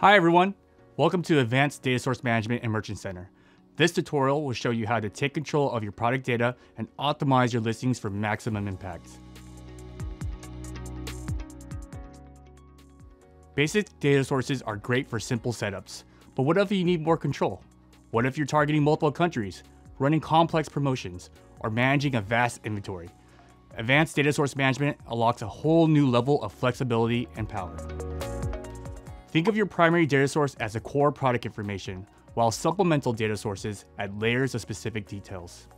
Hi everyone, welcome to Advanced Data Source Management and Merchant Center. This tutorial will show you how to take control of your product data and optimize your listings for maximum impact. Basic data sources are great for simple setups, but what if you need more control? What if you're targeting multiple countries, running complex promotions, or managing a vast inventory? Advanced Data Source Management unlocks a whole new level of flexibility and power. Think of your primary data source as a core product information, while supplemental data sources add layers of specific details.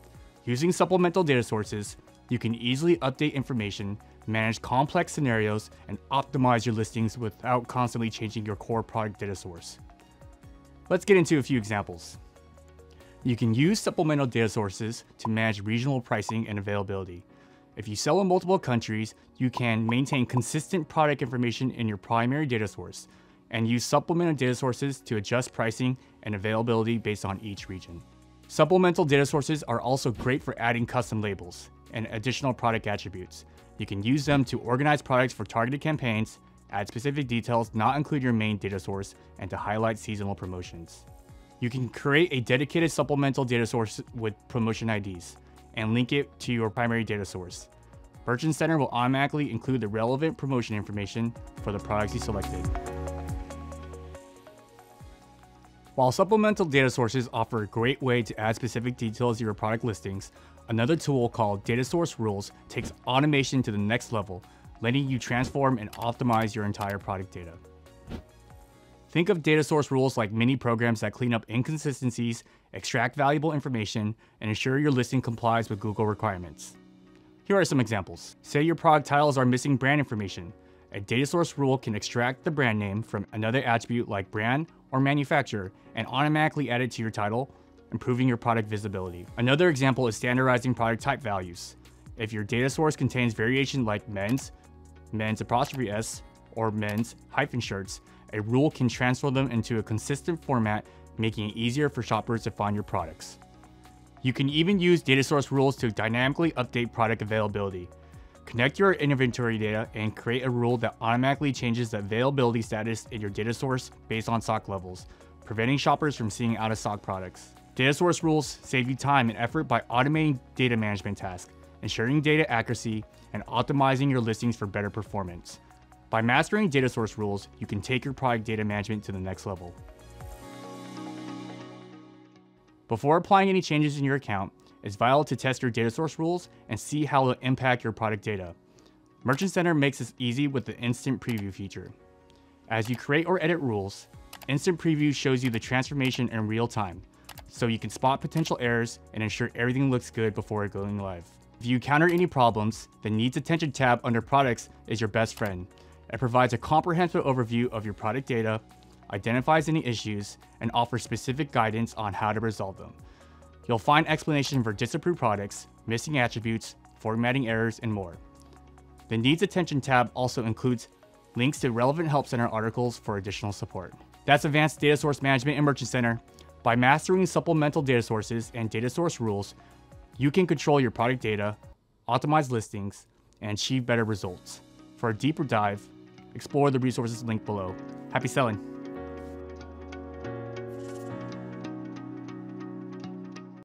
Using supplemental data sources, you can easily update information, manage complex scenarios, and optimize your listings without constantly changing your core product data source. Let's get into a few examples. You can use supplemental data sources to manage regional pricing and availability. If you sell in multiple countries, you can maintain consistent product information in your primary data source, and use supplemental data sources to adjust pricing and availability based on each region. Supplemental data sources are also great for adding custom labels and additional product attributes. You can use them to organize products for targeted campaigns, add specific details not include your main data source, and to highlight seasonal promotions. You can create a dedicated supplemental data source with promotion IDs and link it to your primary data source. Merchant Center will automatically include the relevant promotion information for the products you selected. While supplemental data sources offer a great way to add specific details to your product listings, another tool called Data Source Rules takes automation to the next level, letting you transform and optimize your entire product data. Think of data source rules like mini programs that clean up inconsistencies, extract valuable information, and ensure your listing complies with Google requirements. Here are some examples. Say your product titles are missing brand information. A data source rule can extract the brand name from another attribute like brand or manufacturer and automatically add it to your title, improving your product visibility. Another example is standardizing product type values. If your data source contains variation like men's, men's apostrophe s, or men's hyphen shirts, a rule can transfer them into a consistent format, making it easier for shoppers to find your products. You can even use data source rules to dynamically update product availability. Connect your inventory data and create a rule that automatically changes the availability status in your data source based on stock levels, preventing shoppers from seeing out of stock products. Data source rules save you time and effort by automating data management tasks, ensuring data accuracy, and optimizing your listings for better performance. By mastering data source rules, you can take your product data management to the next level. Before applying any changes in your account, it's vital to test your data source rules and see how they'll impact your product data. Merchant Center makes this easy with the Instant Preview feature. As you create or edit rules, Instant Preview shows you the transformation in real time, so you can spot potential errors and ensure everything looks good before going live. If you encounter any problems, the Needs Attention tab under Products is your best friend. It provides a comprehensive overview of your product data, identifies any issues, and offers specific guidance on how to resolve them. You'll find explanations for disapproved products, missing attributes, formatting errors, and more. The Needs Attention tab also includes links to relevant Help Center articles for additional support. That's Advanced Data Source Management in Merchant Center. By mastering supplemental data sources and data source rules, you can control your product data, optimize listings, and achieve better results. For a deeper dive, explore the resources linked below. Happy selling!